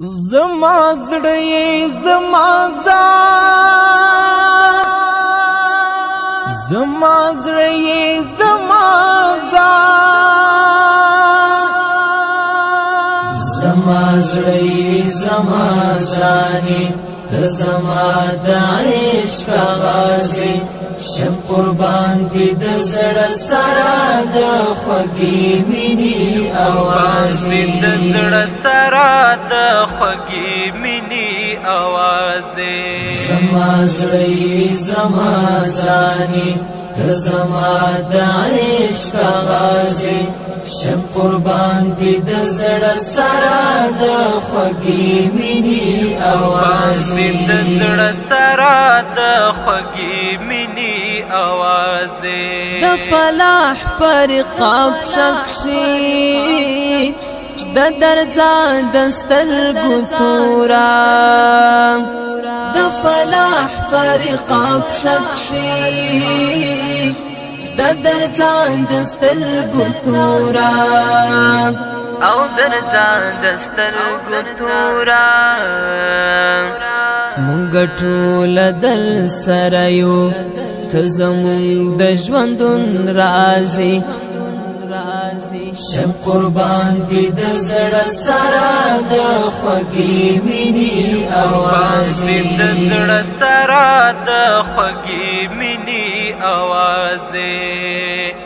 زما زړه زما ځان زما زړه زما ځان زما زړه زما ځان زما د عشق غازي شم قربان دې د زړه سره د خوږې مینې اواز دې د زړه سره د خوږې مینې اواز زما زړې زما ځاني ته زما د عشق غازي شم قربان دې د زړه سره د خوږې مینې اواز د خوږی منی اوازې د فلاح پر قاب شخصي د درځان د سترګو تورا د فلاح پر قاب شخصي د درځان د سترګو تورا او درځان د سترګو تورا مونږ ټول دل سره یو ته زمونږ د ژوندون رازي شم قربان دي د زړه سره د خوږې مینې اواز دي د زړه سره د خوږې مینې اواز